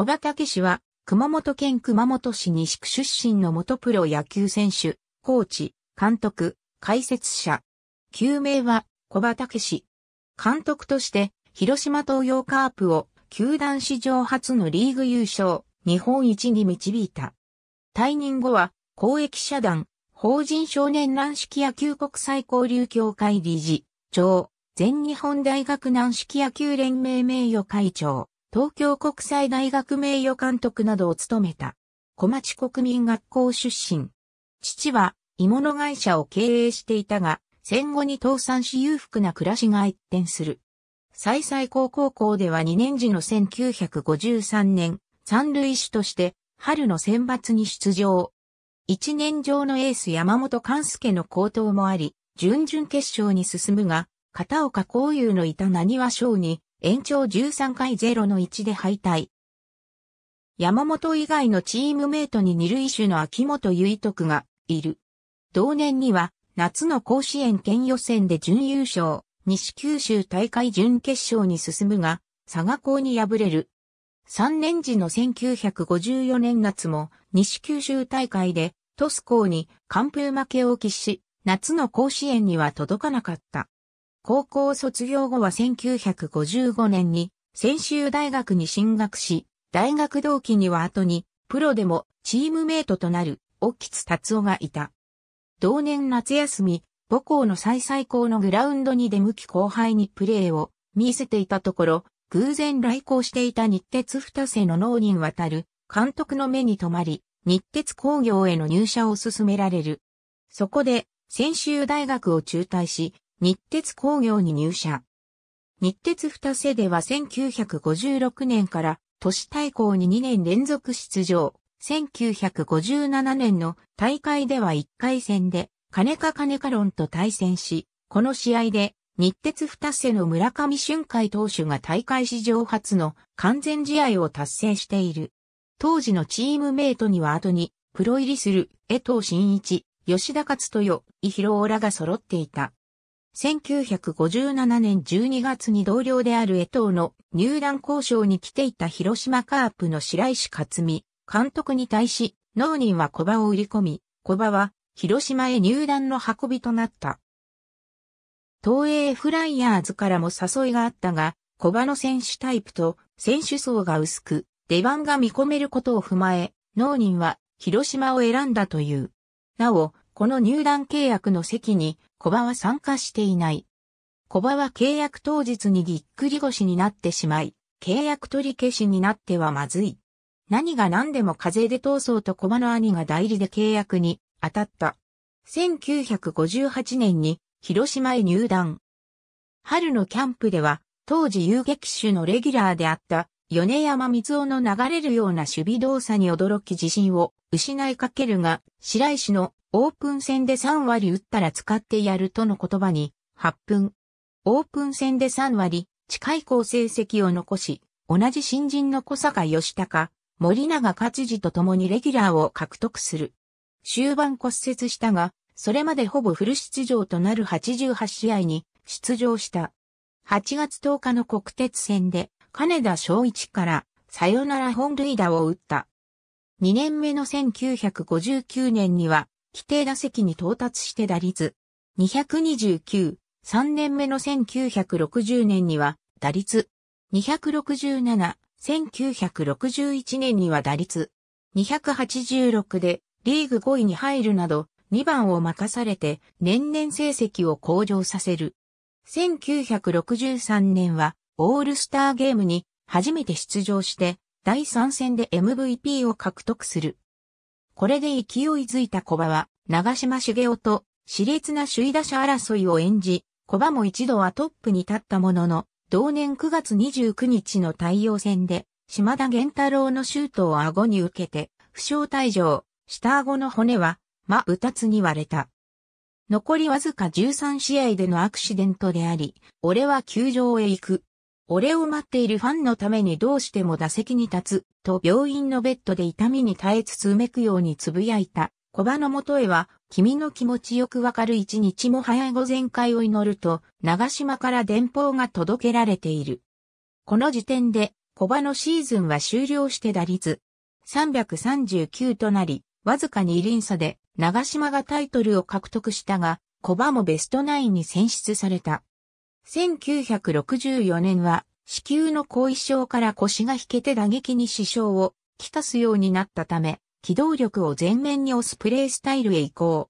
小葉武氏は、熊本県熊本市西区出身の元プロ野球選手、コーチ、監督、解説者。旧名は、小葉武氏。監督として、広島東洋カープを、球団史上初のリーグ優勝、日本一に導いた。退任後は、公益社団、法人少年軟式野球国際交流協会理事、長、全日本大学軟式野球連盟名誉会長、東京国際大学名誉監督などを務めた。小町国民学校出身。父は、鋳物会社を経営していたが、戦後に倒産し裕福な暮らしが一転する。再々高校校では2年時の1953年、三塁手として春の選抜に出場。一年上のエース山本勘介の高騰もあり、準々決勝に進むが、片岡幸雄のいた何は賞に延長13回0の1で敗退。山本以外のチームメイトに二塁手の秋元結徳がいる。同年には夏の甲子園県予選で準優勝、西九州大会準決勝に進むが、佐賀校に敗れる。3年時の1954年夏も西九州大会でトス校に完封負けを喫し、夏の甲子園には届かなかった。高校卒業後は1955年に専修大学に進学し、大学同期には後に、プロでもチームメイトとなる、沖津達夫がいた。同年夏休み、母校の最最高のグラウンドに出向き後輩にプレーを見せていたところ、偶然来校していた日鉄二世の農人渡る監督の目に留まり、日鉄工業への入社を勧められる。そこで、専修大学を中退し、日鉄工業に入社。日鉄二世では1956年から都市対抗に2年連続出場。1957年の大会では1回戦で金か金か論と対戦し、この試合で日鉄二世の村上俊海投手が大会史上初の完全試合を達成している。当時のチームメイトには後にプロ入りする江藤真一、吉田勝豊、伊広らが揃っていた。1957年12月に同僚である江藤の入団交渉に来ていた広島カープの白石克美監督に対し、農人は小場を売り込み、小場は広島へ入団の運びとなった。東映フライヤーズからも誘いがあったが、小場の選手タイプと選手層が薄く、出番が見込めることを踏まえ、農人は広島を選んだという。なお、この入団契約の席に小葉は参加していない。小葉は契約当日にぎっくり腰になってしまい、契約取り消しになってはまずい。何が何でも風邪で通そうと小葉の兄が代理で契約に当たった。1958年に広島へ入団。春のキャンプでは当時遊撃手のレギュラーであった米山光夫の流れるような守備動作に驚き自信を失いかけるが、白石のオープン戦で3割打ったら使ってやるとの言葉に、8分。オープン戦で3割、近い好成績を残し、同じ新人の小坂義高、森永勝治と共にレギュラーを獲得する。終盤骨折したが、それまでほぼフル出場となる88試合に出場した。8月10日の国鉄戦で、金田正一からサヨナラ本塁打を打った。2年目の1959年には規定打席に到達して打率。229、3年目の1960年には打率。267、1961年には打率。286でリーグ5位に入るなど2番を任されて年々成績を向上させる。1963年はオールスターゲームに初めて出場して第3戦で MVP を獲得する。これで勢いづいた小葉は、長島茂雄と熾烈な首位打者争いを演じ、小葉も一度はトップに立ったものの、同年9月29日の太陽戦で、島田源太郎のシュートを顎に受けて、負傷退場、下顎の骨は、真二つに割れた。残りわずか13試合でのアクシデントであり、俺は球場へ行く。俺を待っているファンのためにどうしても打席に立つ、と病院のベッドで痛みに耐えつつうめくようにつぶやいた。小葉のもとへは、君の気持ちよくわかる一日も早い午前会を祈ると、長島から電報が届けられている。この時点で、小場のシーズンは終了して打率339となり、わずかに輪差で長島がタイトルを獲得したが、小場もベストナインに選出された。1964年は子宮の後遺症から腰が引けて打撃に支障をきたすようになったため、機動力を前面に押すプレースタイルへ移行。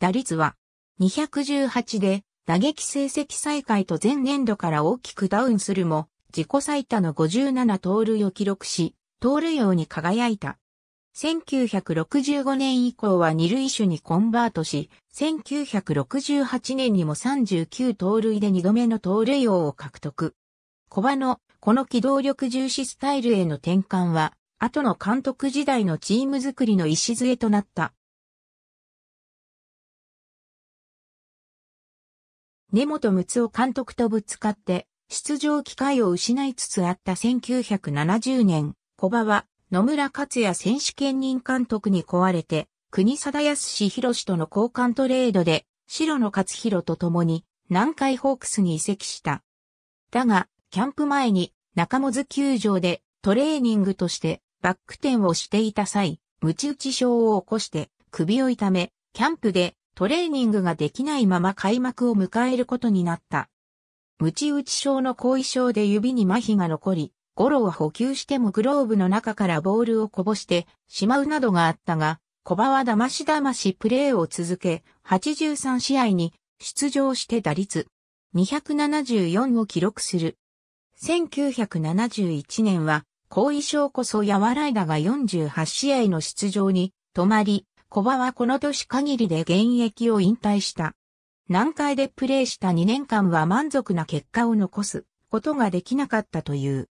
打率は218で打撃成績再開と前年度から大きくダウンするも、自己最多の57盗塁を記録し、盗塁王に輝いた。1965年以降は二塁手にコンバートし、1968年にも39盗塁で二度目の盗塁王を獲得。小場のこの機動力重視スタイルへの転換は、後の監督時代のチーム作りの礎となった。根本睦夫監督とぶつかって出場機会を失いつつあった1970年、小場は野村克也選手兼任監督に壊れて、国貞康博との交換トレードで、白野勝弘と共に南海ホークスに移籍した。だが、キャンプ前に中本球場でトレーニングとしてバック転をしていた際、ムチ打ち症を起こして首を痛め、キャンプでトレーニングができないまま開幕を迎えることになった。ムチ打ち症の後遺症で指に麻痺が残り、ゴロを補給してもグローブの中からボールをこぼしてしまうなどがあったが、小場は騙し騙しプレーを続け、83試合に出場して打率274を記録する。1971年は後遺症こそ和らいだが48試合の出場に止まり、小場はこの年限りで現役を引退した。南海でプレーした2年間は満足な結果を残すことができなかったという。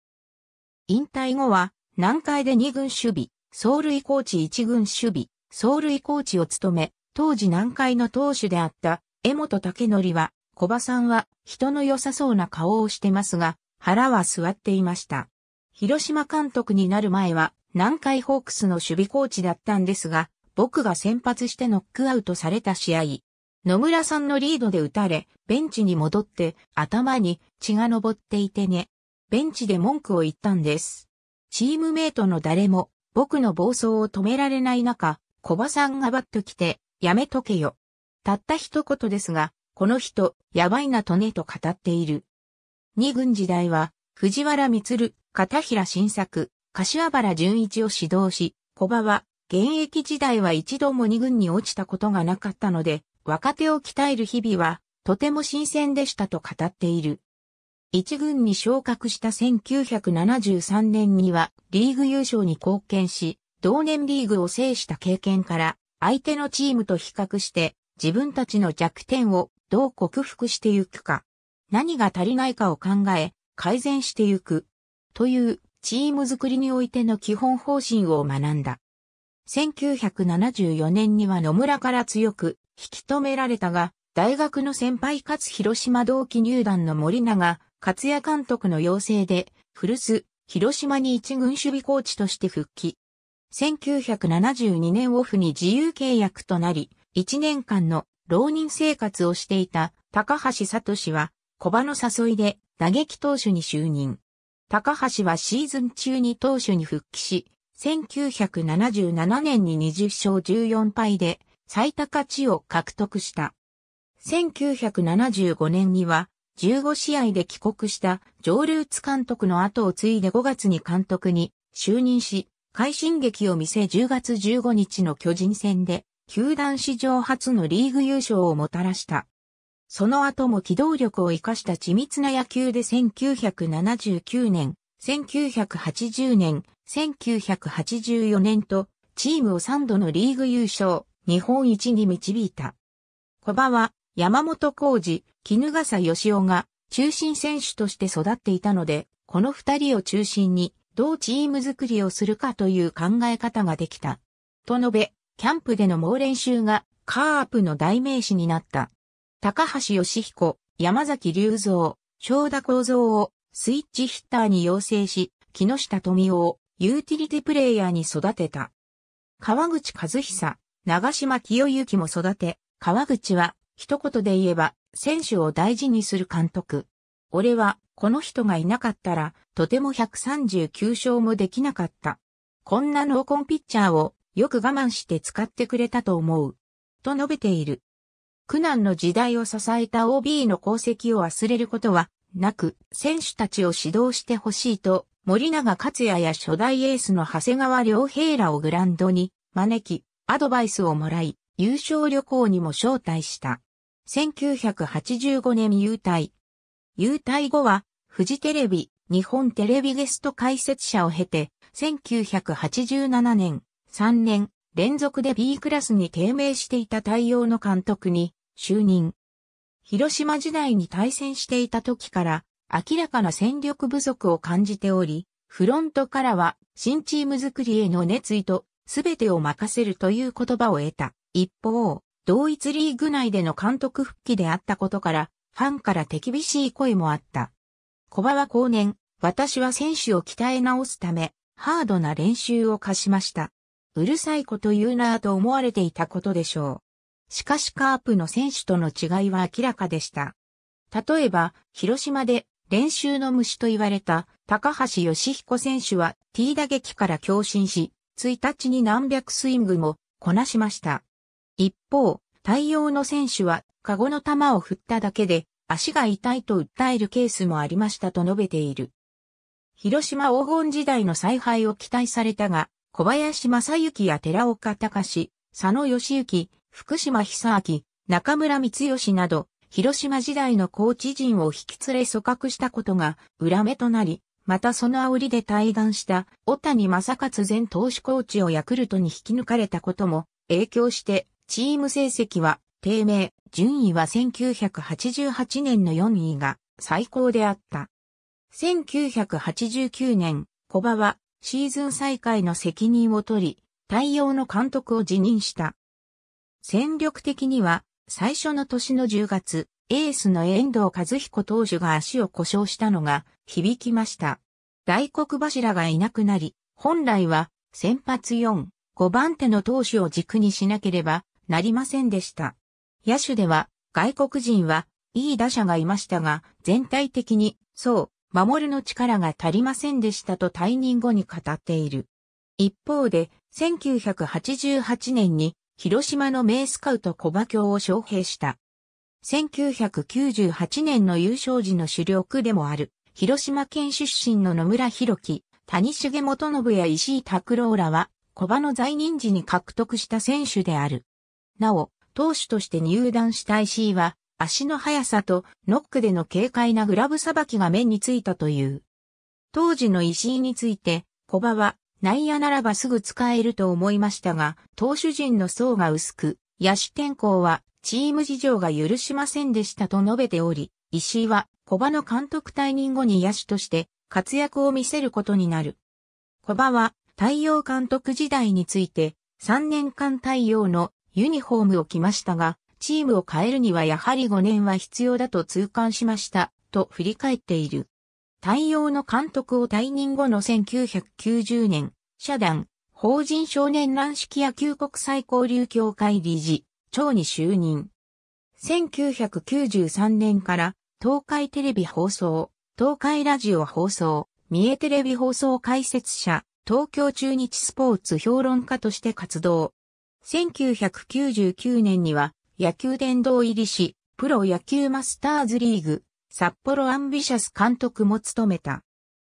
引退後は南海で2軍守備、走塁コーチ1軍守備、走塁コーチを務め、当時南海の投手であった江本武則は、小場さんは人の良さそうな顔をしてますが、腹は座っていました。広島監督になる前は南海ホークスの守備コーチだったんですが、僕が先発してノックアウトされた試合、野村さんのリードで打たれ、ベンチに戻って頭に血が昇っていてね。ベンチで文句を言ったんです。チームメイトの誰も僕の暴走を止められない中、小葉さんがバッと来て、やめとけよ。たった一言ですが、この人、やばいなとねと語っている。二軍時代は、藤原光、片平新作、柏原淳一を指導し、小葉は現役時代は一度も二軍に落ちたことがなかったので、若手を鍛える日々はとても新鮮でしたと語っている。一軍に昇格した1973年にはリーグ優勝に貢献し、同年リーグを制した経験から相手のチームと比較して自分たちの弱点をどう克服してゆくか、何が足りないかを考え改善してゆくというチーム作りにおいての基本方針を学んだ。1974年には野村から強く引き止められたが、大学の先輩かつ広島同期入団の森永、勝也監督の要請で、古巣、広島に一軍守備コーチとして復帰。1972年オフに自由契約となり、1年間の浪人生活をしていた高橋聡は、小場の誘いで打撃投手に就任。高橋はシーズン中に投手に復帰し、1977年に20勝14敗で最多勝ちを獲得した。1975年には15試合で帰国したジョー・ルーツ監督の後を継いで5月に監督に就任し、快進撃を見せ10月15日の巨人戦で球団史上初のリーグ優勝をもたらした。その後も機動力を生かした緻密な野球で1979年、1980年、1984年とチームを3度のリーグ優勝、日本一に導いた。小場は山本浩二、絹笠義雄が中心選手として育っていたので、この二人を中心にどうチーム作りをするかという考え方ができた。と述べ、キャンプでの猛練習がカープの代名詞になった。高橋義彦、山崎隆三、正田幸三をスイッチヒッターに養成し、木下富夫をユーティリティプレイヤーに育てた。川口和久、長島清之も育て、川口は一言で言えば選手を大事にする監督。俺はこの人がいなかったら、とても139勝もできなかった。こんな濃厚ピッチャーをよく我慢して使ってくれたと思う。と述べている。苦難の時代を支えた OB の功績を忘れることはなく、選手たちを指導してほしいと、森永克也や初代エースの長谷川良平らをグランドに招き、アドバイスをもらい、優勝旅行にも招待した。1985年優待。優待後は、フジテレビ、日本テレビゲスト解説者を経て、1987年、3年、連続で B クラスに低迷していた太陽の監督に就任。広島時代に対戦していた時から明らかな戦力不足を感じており、フロントからは新チーム作りへの熱意と全てを任せるという言葉を得た。一方、同一リーグ内での監督復帰であったことから、ファンから手厳しい声もあった。小場は後年、私は選手を鍛え直すため、ハードな練習を課しました。うるさいこと言うなぁと思われていたことでしょう。しかしカープの選手との違いは明らかでした。例えば、広島で練習の虫と言われた高橋義彦選手は T 打撃から強振し、1日に何百スイングもこなしました。一方、太陽の選手はカゴの球を振っただけで足が痛いと訴えるケースもありましたと述べている。広島黄金時代の采配を期待されたが、小林正幸や寺岡隆、佐野義行、福島久明、中村光義など、広島時代のコーチ陣を引き連れ組閣したことが裏目となり、またその煽りで対談した小谷正勝前投手コーチをヤクルトに引き抜かれたことも影響してチーム成績は低迷、順位は1988年の4位が最高であった。1989年、小場はシーズン再開の責任を取り、対応の監督を辞任した。戦力的には、最初の年の10月、エースの遠藤和彦投手が足を故障したのが響きました。大黒柱がいなくなり、本来は先発4、5番手の投手を軸にしなければなりませんでした。野手では外国人はいい打者がいましたが、全体的にそう守るの力が足りませんでしたと退任後に語っている。一方で、1988年に広島の名スカウト小馬京を招聘した。1998年の優勝時の主力でもある、広島県出身の野村博樹、谷重元信や石井拓郎らは、小馬の在任時に獲得した選手である。なお、投手として入団した石井は、足の速さとノックでの軽快なグラブさばきが目についたという。当時の石井について、小場は内野ならばすぐ使えると思いましたが、投手陣の層が薄く、野手転向はチーム事情が許しませんでしたと述べており、石井は小場の監督退任後に野手として活躍を見せることになる。小場は太陽監督時代について3年間太陽のユニフォームを着ましたが、チームを変えるにはやはり5年は必要だと痛感しました、と振り返っている。太陽の監督を退任後の1990年、社団、法人少年軟式野球国際交流協会理事、長に就任。1993年から東海テレビ放送、東海ラジオ放送、三重テレビ放送解説者、東京中日スポーツ評論家として活動。1999年には野球殿堂入りし、プロ野球マスターズリーグ、札幌アンビシャス監督も務めた。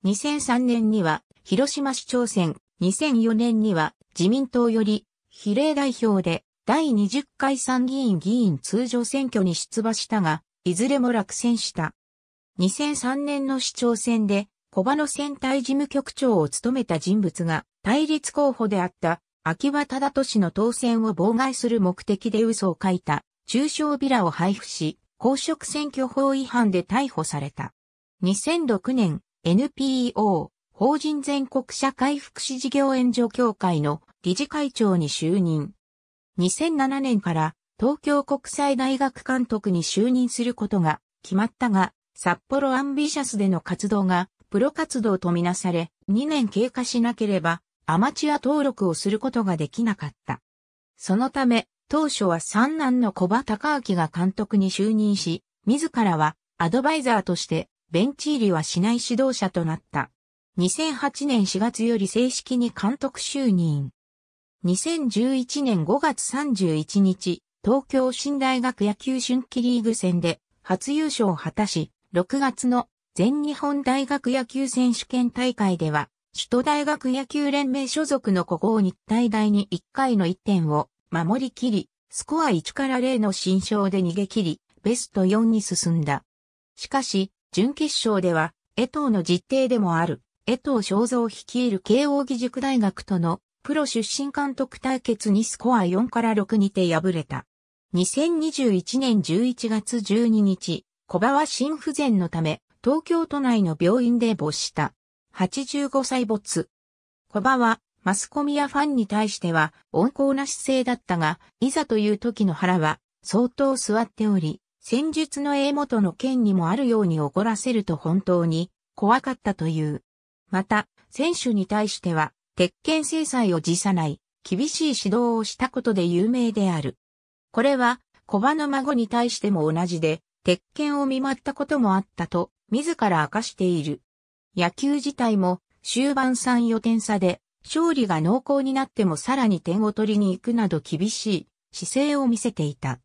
2003年には広島市長選、2004年には自民党より比例代表で第20回参議院議員通常選挙に出馬したが、いずれも落選した。2003年の市長選で小場の選対事務局長を務めた人物が対立候補であった秋葉忠俊の当選を妨害する目的で嘘を書いた中小ビラを配布し、公職選挙法違反で逮捕された。2006年、NPO、法人全国社会福祉事業援助協会の理事会長に就任。2007年から東京国際大学監督に就任することが決まったが、札幌アンビシャスでの活動がプロ活動とみなされ、2年経過しなければアマチュア登録をすることができなかった。そのため、当初は三男の小場隆明が監督に就任し、自らはアドバイザーとしてベンチ入りはしない指導者となった。2008年4月より正式に監督就任。2011年5月31日、東京新大学野球春季リーグ戦で初優勝を果たし、6月の全日本大学野球選手権大会では、首都大学野球連盟所属の古豪日体大に1回の1点を守りきり、スコア1から0の新章で逃げ切り、ベスト4に進んだ。しかし、準決勝では、江藤の実定でもある、江藤正蔵率いる慶応義塾大学とのプロ出身監督対決にスコア4から6にて敗れた。2021年11月12日、小葉は心不全のため、東京都内の病院で没した。85歳没。小葉は、マスコミやファンに対しては温厚な姿勢だったが、いざという時の腹は相当座っており、戦術の英元の剣にもあるように怒らせると本当に怖かったという。また、選手に対しては鉄拳制裁を辞さない、厳しい指導をしたことで有名である。これは、小葉の孫に対しても同じで、鉄拳を見舞ったこともあったと、自ら明かしている。野球自体も、終盤3、4点差で、勝利が濃厚になってもさらに点を取りに行くなど厳しい姿勢を見せていた。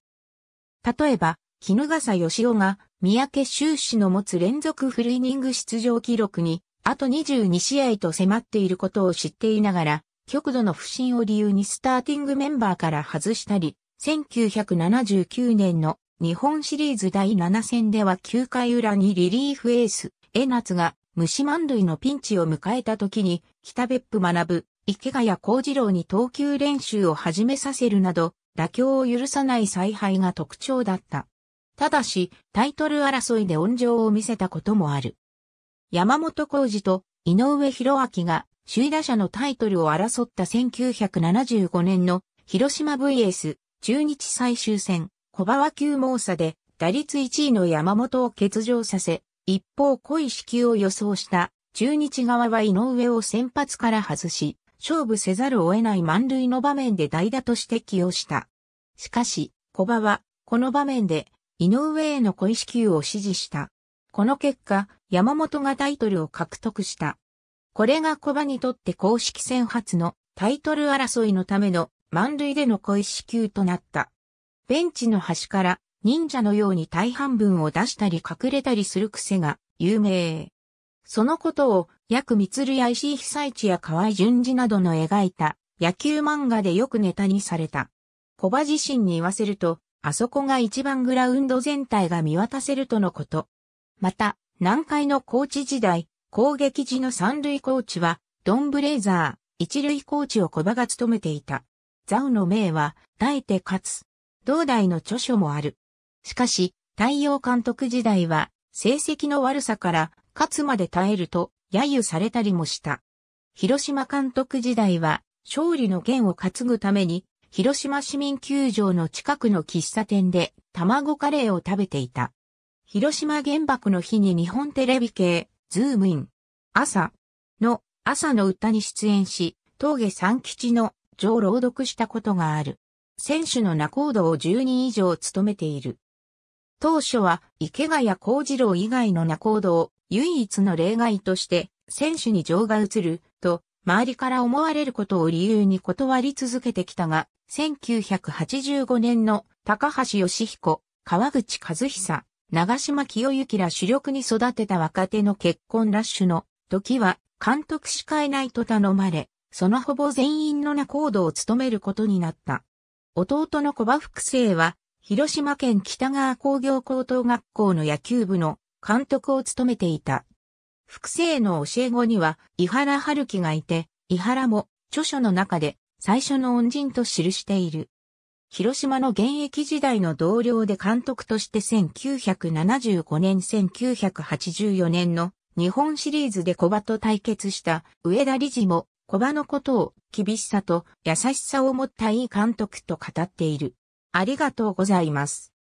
例えば、絹笠義雄が三宅修士の持つ連続フルイニング出場記録にあと22試合と迫っていることを知っていながら、極度の不振を理由にスターティングメンバーから外したり、1979年の日本シリーズ第7戦では9回裏にリリーフエース、江夏が虫満塁のピンチを迎えた時に、北別府学池谷幸次郎に投球練習を始めさせるなど、妥協を許さない采配が特徴だった。ただし、タイトル争いで温情を見せたこともある。山本浩二と井上博明が首位打者のタイトルを争った1975年の広島 VS 中日最終戦小葉は球猛差で打率1位の山本を欠場させ、一方濃い支給を予想した中日側は井上を先発から外し、勝負せざるを得ない満塁の場面で代打として起用した。しかし、小葉はこの場面で井上への小支給を指示した。この結果、山本がタイトルを獲得した。これが小葉にとって公式戦初のタイトル争いのための満塁での小石球となった。ベンチの端から忍者のように大半分を出したり隠れたりする癖が有名。そのことを、約光や石井被災地や河合淳二などの描いた野球漫画でよくネタにされた。小葉自身に言わせると、あそこが一番グラウンド全体が見渡せるとのこと。また、南海のコーチ時代、攻撃時の三塁コーチは、ドンブレイザー、一塁コーチを小葉が務めていた。座右の銘は、耐えて勝つ。同題の著書もある。しかし、大洋監督時代は、成績の悪さから、勝つまで耐えると、揶揄されたりもした。広島監督時代は、勝利のゲンを担ぐために、広島市民球場の近くの喫茶店で卵カレーを食べていた。広島原爆の日に日本テレビ系、ズームイン、朝の朝の歌に出演し、峠三吉の上朗読したことがある。選手の仲人を10人以上務めている。当初は池谷幸次郎以外の仲人を唯一の例外として選手に情が移ると周りから思われることを理由に断り続けてきたが、1985年の高橋義彦、川口和久、長島清之ら主力に育てた若手の結婚ラッシュの時は監督しかえないと頼まれ、そのほぼ全員の仲人を務めることになった。弟の小葉福生は、広島県北川工業高等学校の野球部の監督を務めていた。福生の教え子には、伊原春樹がいて、伊原も著書の中で最初の恩人と記している。広島の現役時代の同僚で監督として1975年1984年の日本シリーズで小葉と対決した上田理事も小葉のことを厳しさと優しさを持ったいい監督と語っている。ありがとうございます。